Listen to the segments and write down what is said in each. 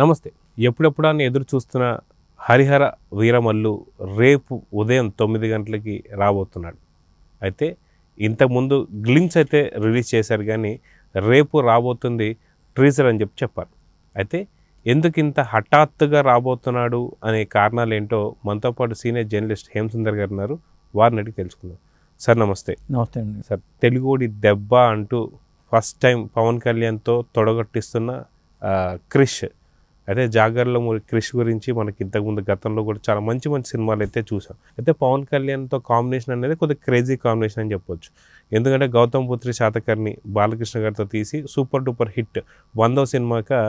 నమస్తే. ఎప్పుడెప్పుడని ఎదురు చూస్తున్న హరిహర వీరమల్లు రేపు ఉదయం తొమ్మిది గంటలకి రాబోతున్నాడు. అయితే ఇంతకుముందు గ్లిమ్స్ అయితే రిలీజ్ చేశారు కానీ రేపు రాబోతుంది ట్రీజర్ అని చెప్పి చెప్పారు. అయితే ఎందుకు ఇంత హఠాత్తుగా రాబోతున్నాడు అనే కారణాలు ఏంటో మనతో పాటు సీనియర్ జర్నలిస్ట్ హేమసుందర్ గారు ఉన్నారు. వారిని అడిగి తెలుసుకుందాం. సార్ నమస్తే. నమస్తే అండి. సార్ తెలుగుడి దెబ్బ అంటూ ఫస్ట్ టైం పవన్ కళ్యాణ్తో తొడగొట్టిస్తున్న క్రిష్ అయితే జాగర్లో మూరి క్రిష్ గురించి మనకి ఇంతకుముందు గతంలో కూడా చాలా మంచి మంచి సినిమాలు అయితే చూసాం. అయితే పవన్ కళ్యాణ్తో కాంబినేషన్ అనేది కొద్దిగా క్రేజీ కాంబినేషన్ అని చెప్పొచ్చు. ఎందుకంటే గౌతమ్ పుత్రి శాతకర్ణి బాలకృష్ణ గారితో తీసి సూపర్ డూపర్ హిట్ వందో సినిమాగా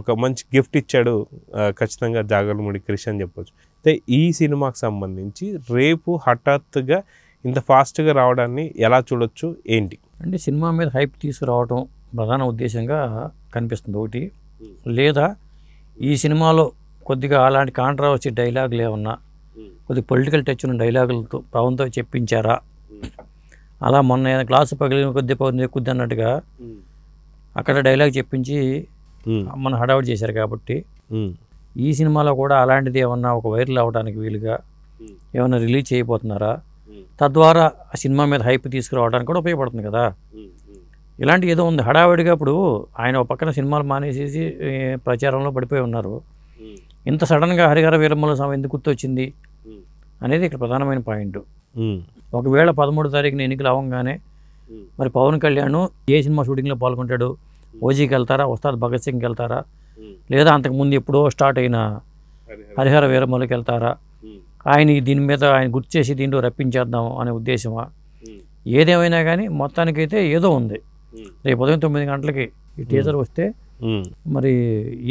ఒక మంచి గిఫ్ట్ ఇచ్చాడు ఖచ్చితంగా జాగర్లమూడి క్రిష్ అని చెప్పొచ్చు. అయితే ఈ సినిమాకి సంబంధించి రేపు హఠాత్తుగా ఇంత ఫాస్ట్గా రావడాన్ని ఎలా చూడొచ్చు ఏంటి? అంటే సినిమా మీద హైప్ తీసుకురావడం ప్రధాన ఉద్దేశంగా కనిపిస్తుంది. ఒకటి లేదా ఈ సినిమాలో కొద్దిగా అలాంటి కాంట్రవర్సీ డైలాగులు ఏమన్నా కొద్దిగా పొలిటికల్ టచ్ ఉన్న డైలాగులతో పవన్తో చెప్పించారా? అలా మొన్న ఏదైనా క్లాసు పగిలిన కొద్ది పవన్ ఎక్కుద్ది అన్నట్టుగా అక్కడ డైలాగ్ చెప్పించి మన హడావుడి చేశారు కాబట్టి ఈ సినిమాలో కూడా అలాంటిది ఏమన్నా ఒక వైరల్ అవ్వడానికి వీలుగా ఏమైనా రిలీజ్ చేయబోతున్నారా? తద్వారా ఆ సినిమా మీద హైప్ తీసుకురావడానికి కూడా ఉపయోగపడుతుంది కదా. ఇలాంటి ఏదో ఉంది. హడావిడిగా ఇప్పుడు ఆయన ఒక పక్కన సినిమాలు మానేసేసి ప్రచారంలో పడిపోయి ఉన్నారు. ఇంత సడన్గా హరిహర వీరమ్మల సమయం ఎందుకు గుర్తొచ్చింది? అనేది ఇక్కడ ప్రధానమైన పాయింట్. ఒకవేళ పదమూడు తారీఖున ఎన్నికలు అవ్వగానే మరి పవన్ కళ్యాణ్ ఏ సినిమా షూటింగ్లో పాల్గొంటాడు? ఓజీకి వెళ్తారా? ఉస్తాద్ భగత్ సింగ్కి వెళ్తారా? లేదా అంతకుముందు ఎప్పుడో స్టార్ట్ అయిన హరిహర. వీరమ్మలకి వెళ్తారా? ఆయన దీని మీద ఆయన గుర్తు చేసి దీంట్లో రప్పించేద్దాం అనే ఉద్దేశమా? ఏదేమైనా కానీ మొత్తానికైతే ఏదో ఉంది. రేపు ఉదయం తొమ్మిది గంటలకి ఈ టీజర్ వస్తే మరి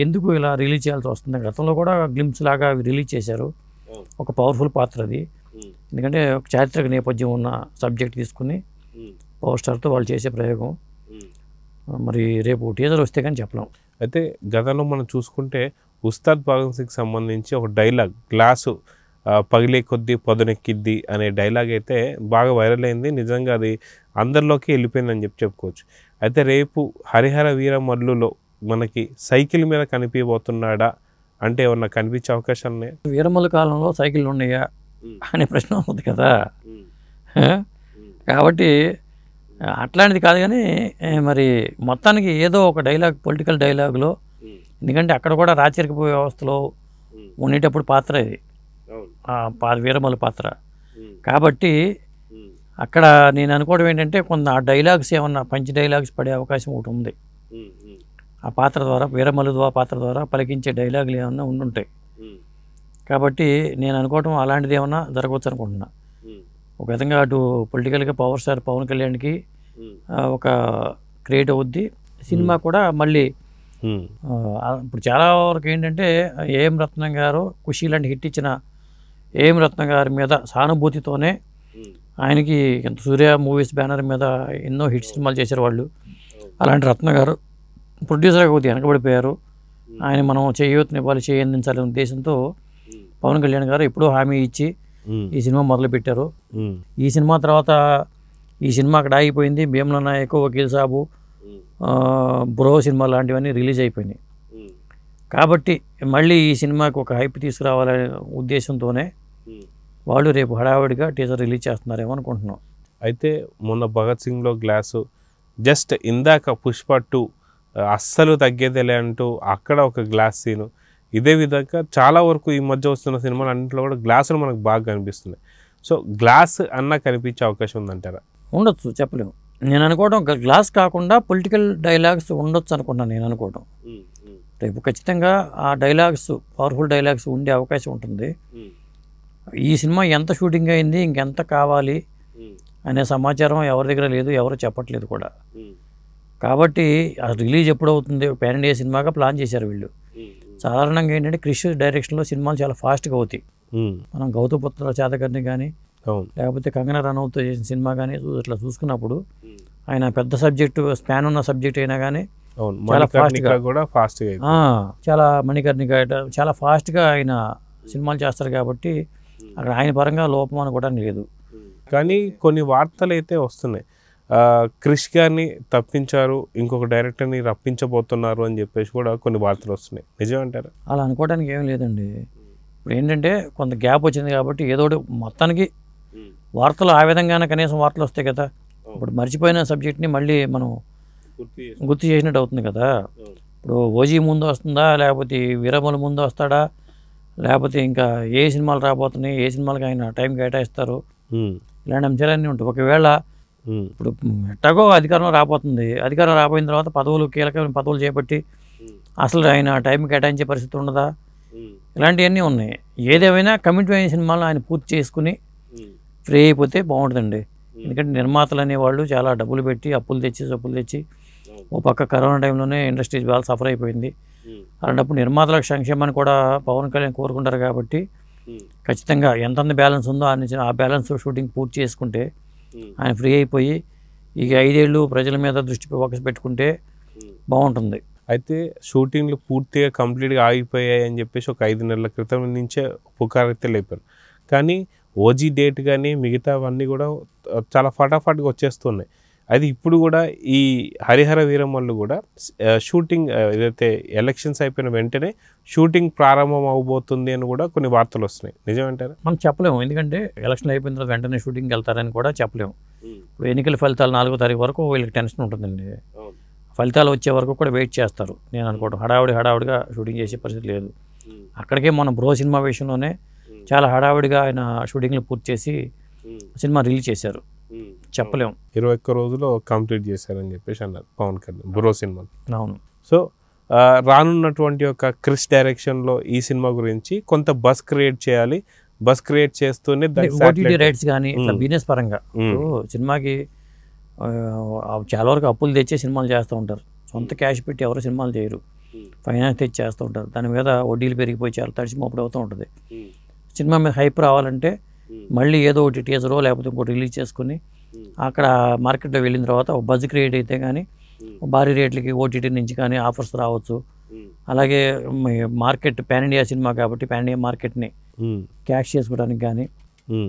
ఎందుకు ఇలా రిలీజ్ చేయాల్సి వస్తుంది? గతంలో కూడా గ్లిమ్స్ లాగా అవి రిలీజ్ చేశారు. ఒక పవర్ఫుల్ పాత్ర అది. ఎందుకంటే ఒక చారిత్రక నేపథ్యం ఉన్న సబ్జెక్ట్ తీసుకుని పవర్ స్టార్తో వాళ్ళు చేసే ప్రయోగం. మరి రేపు టీజర్ వస్తే కానీ చెప్పలేం. అయితే గతంలో మనం చూసుకుంటే ఉస్తాద్ భగత్ సింగ్ సంబంధించి ఒక డైలాగ్ గ్లాసు పగిలే కొద్దీ పొదనెక్కిద్ది అనే డైలాగ్ అయితే బాగా వైరల్ అయింది. నిజంగా అది అందరిలోకి వెళ్ళిపోయిందని చెప్పి చెప్పుకోవచ్చు. అయితే రేపు హరిహర వీర మల్లులో మనకి సైకిల్ మీద కనిపించబోతున్నాడా అంటే ఏమన్నా కనిపించే అవకాశాలు ఉన్నాయి? వీరమ్మల కాలంలో సైకిళ్ళు ఉన్నాయా అనే ప్రశ్న ఉంది కదా? కాబట్టి అట్లాంటిది కాదు కానీ మరి మొత్తానికి ఏదో ఒక డైలాగ్ పొలిటికల్ డైలాగులో ఎందుకంటే అక్కడ కూడా రాచరిక వ్యవస్థలో ఉండేటప్పుడు పాత్ర ఇది. వీరమల పాత్ర. కాబట్టి అక్కడ నేను అనుకోవడం ఏంటంటే కొంత ఆ డైలాగ్స్ ఏమన్నా పంచి డైలాగ్స్ పడే అవకాశం ఒకటి ఉంది. ఆ పాత్ర ద్వారా వీరమల ద్వారా పాత్ర ద్వారా పలికించే డైలాగులు ఏమన్నా ఉండుంటాయి కాబట్టి నేను అనుకోవటం అలాంటిది ఏమన్నా జరగవచ్చు అనుకుంటున్నా. ఒక విధంగా అటు పొలిటికల్గా పవర్ స్టార్ పవన్ కళ్యాణ్కి ఒక క్రియేట్ అవుద్ది. సినిమా కూడా మళ్ళీ ఇప్పుడు చాలా వరకు ఏంటంటే ఏం రత్నం గారు ఖుషి లాంటి హిట్ ఇచ్చిన ఏం రత్నం గారి మీద సానుభూతితోనే ఆయనకి సూర్య మూవీస్ బ్యానర్ మీద ఎన్నో హిట్ సినిమాలు చేశారు వాళ్ళు. అలాంటి రత్న గారు ప్రొడ్యూసర్గా కొద్దిగా వెనకబడిపోయారు. ఆయన మనం చేయూతనివ్వాలి చేయందించాలనే ఉద్దేశంతో పవన్ కళ్యాణ్ గారు ఎప్పుడూ హామీ ఇచ్చి ఈ సినిమా మొదలుపెట్టారు. ఈ సినిమా తర్వాత ఈ సినిమా అక్కడ ఆగిపోయింది. భీమ్ల నాయక్ వకీల్ సాబు బ్రో సినిమా లాంటివన్నీ రిలీజ్ అయిపోయినాయి. కాబట్టి మళ్ళీ ఈ సినిమాకి ఒక హైప్ తీసుకురావాలనే ఉద్దేశంతోనే వాళ్ళు రేపు హడావిడిగా టీజర్ రిలీజ్ చేస్తున్నారేమో అనుకుంటున్నాం. అయితే మొన్న భగత్ సింగ్లో గ్లాసు జస్ట్ ఇందాక పుష్ప టూ అస్సలు తగ్గేదేలే అంటూ అక్కడ ఒక గ్లాస్ సీను. ఇదే విధంగా చాలా వరకు ఈ మధ్య వస్తున్న సినిమాలు అన్నింటిలో కూడా గ్లాసులు మనకు బాగా కనిపిస్తున్నాయి. సో గ్లాస్ అన్న కనిపించే అవకాశం ఉందంటారా? ఉండొచ్చు చెప్పలేము. నేను అనుకోవడం గ్లాస్ కాకుండా పొలిటికల్ డైలాగ్స్ ఉండొచ్చు అనుకుంటున్నాను నేను అనుకోవడం. రేపు ఖచ్చితంగా ఆ డైలాగ్స్ పవర్ఫుల్ డైలాగ్స్ ఉండే అవకాశం ఉంటుంది. ఈ సినిమా ఎంత షూటింగ్ అయింది ఇంకెంత కావాలి అనే సమాచారం ఎవరి దగ్గర లేదు ఎవరు చెప్పట్లేదు కూడా. కాబట్టి ఆ రిలీజ్ ఎప్పుడు అవుతుంది పాన్ ఇండియా సినిమాగా ప్లాన్ చేశారు వీళ్ళు. సాధారణంగా ఏంటంటే క్రిష్ డైరెక్షన్లో సినిమాలు చాలా ఫాస్ట్గా అవుతాయి. మనం గౌతపుత్ర చేతకర్ణి కానీ లేకపోతే కంగనా రనౌత్తో చేసిన సినిమా కానీ ఇట్లా చూసుకున్నప్పుడు ఆయన పెద్ద సబ్జెక్టు స్పాన్ ఉన్న సబ్జెక్ట్ అయినా కానీ చాలా మణికర్ణిక fast గా. కూడా ఫాస్ట్గా చాలా మణికర్ణిక చాలా ఫాస్ట్గా ఆయన సినిమాలు చేస్తారు కాబట్టి అక్కడ ఆయన పరంగా లోపం అనుకోవడానికి లేదు. కానీ కొన్ని వార్తలు అయితే వస్తున్నాయి క్రిష్ గారిని తప్పించారు ఇంకొక డైరెక్టర్ని రప్పించబోతున్నారు అని చెప్పేసి కూడా కొన్ని వార్తలు వస్తున్నాయి. నిజం అంటారా? అలా అనుకోవడానికి ఏం లేదండి. ఇప్పుడు ఏంటంటే కొంత గ్యాప్ వచ్చింది కాబట్టి ఏదో మొత్తానికి వార్తలు ఆ విధంగానే కనీసం వార్తలు వస్తాయి కదా. ఇప్పుడు మర్చిపోయిన సబ్జెక్ట్ని మళ్ళీ మనం గుర్తు చేసినట్టు అవుతుంది కదా. ఇప్పుడు ఓజీ ముందు వస్తుందా లేకపోతే ఈ వీరమ్మల ముందు వస్తాడా లేకపోతే ఇంకా ఏ సినిమాలు రాబోతున్నాయి ఏ సినిమాలకి ఆయన టైం కేటాయిస్తారు. ఇలాంటి అంశాలన్నీ ఉంటాయి. ఒకవేళ ఇప్పుడు ఎట్టాగో అధికారం రాబోతుంది. అధికారం రాబోయిన తర్వాత పదవులు కీలకమైన పదవులు చేపట్టి అసలు ఆయన టైం కేటాయించే పరిస్థితి ఉండదా? ఇలాంటివన్నీ ఉన్నాయి. ఏదేమైనా కమిట్ అయిన సినిమాలను ఆయన పూర్తి చేసుకుని ఫ్రీ అయిపోతే బాగుంటుందండి. ఎందుకంటే నిర్మాతలు అనేవాళ్ళు చాలా డబ్బులు పెట్టి అప్పులు తెచ్చి సప్పులు తెచ్చి ఓ పక్క కరోనా టైంలోనే ఇండస్ట్రీ బాగా సఫర్ అయిపోయింది. అలాంటప్పుడు నిర్మాతలకు సంక్షేమాన్ని కూడా పవన్ కళ్యాణ్ కోరుకుంటారు కాబట్టి ఖచ్చితంగా ఎంతంత బ్యాలెన్స్ ఉందో ఆ నుంచి ఆ బ్యాలెన్స్ షూటింగ్ పూర్తి చేసుకుంటే ఆయన ఫ్రీ అయిపోయి ఇక ఐదేళ్ళు ప్రజల మీద దృష్టి ఫోకస్ పెట్టుకుంటే బాగుంటుంది. అయితే షూటింగ్లు పూర్తిగా కంప్లీట్గా ఆగిపోయాయి అని చెప్పేసి ఒక ఐదు నెలల క్రితం నుంచే పుకారైతే లేపారు. కానీ ఓజీ డేట్ కానీ మిగతావన్నీ కూడా చాలా ఫటాఫట్గా వచ్చేస్తున్నాయి. అది ఇప్పుడు కూడా ఈ హరిహర వీరమ్మలు కూడా ఆ, షూటింగ్ ఏదైతే ఎలక్షన్స్ అయిపోయిన వెంటనే షూటింగ్ ప్రారంభం అవబోతుంది అని కూడా కొన్ని వార్తలు వస్తున్నాయి. నిజమంటారా? మనం చెప్పలేము. ఎందుకంటే ఎలక్షన్ అయిపోయిన తర్వాత వెంటనే షూటింగ్కి వెళ్తారని కూడా చెప్పలేము. ఇప్పుడు ఎన్నికల ఫలితాలు నాలుగో తారీఖు వరకు వీళ్ళకి టెన్షన్ ఉంటుందండి. ఫలితాలు వచ్చే వరకు కూడా వెయిట్ చేస్తారు. నేను అనుకోవడం. హడావుడి హడావుడిగా షూటింగ్ చేసే పరిస్థితి లేదు. అక్కడికే మన బ్రో సినిమా విషయంలోనే చాలా హడావుడిగా ఆయన షూటింగ్లు పూర్తి చేసి సినిమా రిలీజ్ చేశారు. చెప్పలేం. ఇరవై ఒక్క రోజుల్లో కంప్లీట్ చేశారని చెప్పేసి అన్నారు పవన్ కళ్యాణ్ బురో సినిమా. అవును. సో రానున్నటువంటి ఒక క్రిస్ డైరెక్షన్లో ఈ సినిమా గురించి కొంత బస్ క్రియేట్ చేయాలి. బస్ క్రియేట్ చేస్తూనే రైట్స్ కానీ ఇట్లా. బిజినెస్ పరంగా. సినిమాకి ఆ, చాలా వరకు అప్పులు తెచ్చే సినిమాలు చేస్తూ ఉంటారు. సొంత క్యాష్ పెట్టి ఎవరు సినిమాలు చేయరు. ఫైనాన్స్ తెచ్చి చేస్తూ ఉంటారు. దాని మీద వడ్డీలు పెరిగిపోయి చాలా తడిసి మోపుడు అవుతూ ఉంటుంది. సినిమా మీద హైప్ రావాలంటే మళ్ళీ ఏదో ఒకటి టీజరో లేకపోతే ఇంకోటి రిలీజ్ చేసుకుని అక్కడ మార్కెట్లో వెళ్ళిన తర్వాత బజ్ క్రియేట్ అయితే కానీ భారీ రేట్లకి ఓటీటీ నుంచి కానీ ఆఫర్స్ రావచ్చు. అలాగే మార్కెట్ పాన్ ఇండియా సినిమా కాబట్టి పాన్ ఇండియా మార్కెట్ని క్యాష్ చేసుకోవడానికి కానీ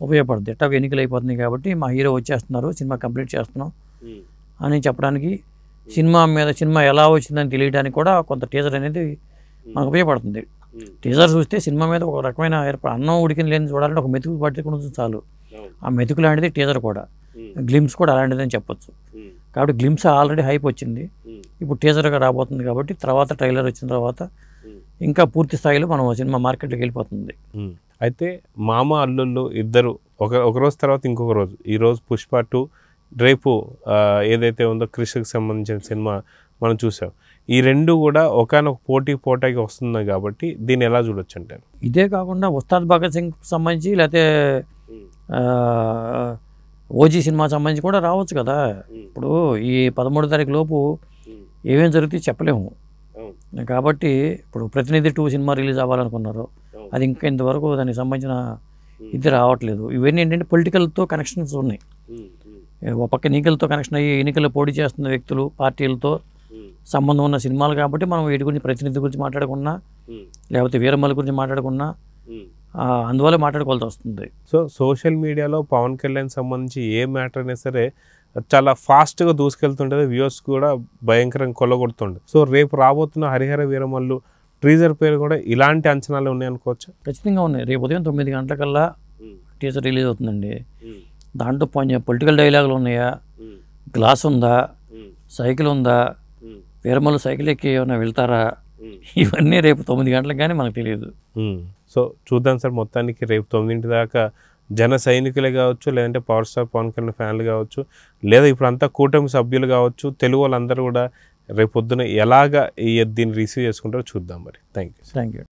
ఉపయోగపడుతుంది. ఎట్టా ఎన్నికలు అయిపోతున్నాయి కాబట్టి మా హీరో వచ్చేస్తున్నారు సినిమా కంప్లీట్ చేస్తున్నాం అని చెప్పడానికి సినిమా మీద సినిమా ఎలా వచ్చిందని తెలియడానికి కూడా కొంత టీజర్ అనేది మనకు ఉపయోగపడుతుంది. టీజర్ చూస్తే సినిమా మీద ఒక రకమైన అన్నం ఉడికిన లేని చూడాలంటే ఒక మెతుకు పట్టుకుని చాలు. ఆ మెతుకు లాంటిది టీజర్ కూడా. గ్లిమ్స్ కూడా అలాంటిదని చెప్పొచ్చు. కాబట్టి గ్లిమ్స్ ఆల్రెడీ హైప్ వచ్చింది. ఇప్పుడు టీజర్గా రాబోతుంది కాబట్టి తర్వాత ట్రైలర్ వచ్చిన తర్వాత ఇంకా పూర్తి స్థాయిలో మనం సినిమా మార్కెట్లోకి వెళ్ళిపోతుంది. అయితే మామ అల్లుళ్ళు ఇద్దరు ఒక ఒక రోజు తర్వాత ఇంకొక రోజు. ఈ రోజు పుష్ప టూ రేపు ఏదైతే ఉందో క్రిష్కి సంబంధించిన సినిమా మనం చూసాం. ఈ రెండు కూడా ఒకనొక పోటీ పోటాకి వస్తుంది కాబట్టి దీన్ని ఎలా చూడొచ్చు అంటారు? ఇదే కాకుండా ఉస్తాద్ భగత్ సింగ్ సంబంధించి లేకపోతే ఓజీ సినిమా సంబంధించి కూడా రావచ్చు కదా. ఇప్పుడు ఈ పదమూడో తారీఖు లోపు ఏమేమి జరుగుతాయి చెప్పలేము. కాబట్టి ఇప్పుడు ప్రతినిధి టూ సినిమా రిలీజ్ అవ్వాలనుకున్నారు. అది ఇంకా ఇంతవరకు దానికి సంబంధించిన ఇది రావట్లేదు. ఇవన్నీ ఏంటంటే పొలిటికల్తో కనెక్షన్స్ ఉన్నాయి. ఒక పక్క ఎన్నికలతో కనెక్షన్ అయ్యి ఎన్నికల్లో పోటీ చేస్తున్న వ్యక్తులు పార్టీలతో సంబంధం ఉన్న సినిమాలు కాబట్టి మనం వీటి గురించి ప్రతినిధి గురించి మాట్లాడుకున్నా లేకపోతే వీరమ్మల గురించి మాట్లాడుకున్నా ఆ, అందువల్ల మాట్లాడుకోవాల్సి వస్తుంది. సో సోషల్ మీడియాలో పవన్ కళ్యాణ్ సంబంధించి ఏ మ్యాటర్ అయినా సరే చాలా ఫాస్ట్గా దూసుకెళ్తుంటుంది వ్యూస్ కూడా భయంకరంగా కొల్లగొడుతుండే సో రేపు రాబోతున్న హరిహర వీరమల్లు ట్రీజర్ పేరు కూడా ఇలాంటి అంచనాలు ఉన్నాయి అనుకోవచ్చు ఖచ్చితంగా ఉన్నాయి. రేపు ఉదయం తొమ్మిది గంటలకల్లా టీజర్ రిలీజ్ అవుతుందండి. దాంట్లో పొలిటికల్ డైలాగులు ఉన్నాయా? గ్లాస్ ఉందా? సైకిల్ ఉందా? వీరమ్మలు సైకిల్ ఎక్కి ఏమైనా వెళ్తారా? ఇవన్నీ రేపు తొమ్మిది గంటలకు కానీ మనకు తెలియదు. సో చూద్దాం సార్ మొత్తానికి రేపు తొమ్మిదింటి దాకా జన సైనికులే కావచ్చు లేదంటే పవర్ స్టార్ పవన్ కళ్యాణ్ ఫ్యాన్లు కావచ్చు లేదా ఇప్పుడు అంతా కూటమి సభ్యులు కావచ్చు తెలుగు వాళ్ళందరూ కూడా రేపు పొద్దున ఎలాగ ఈ దీన్ని రిసీవ్ చేసుకుంటారో చూద్దాం మరి. Thank you thank you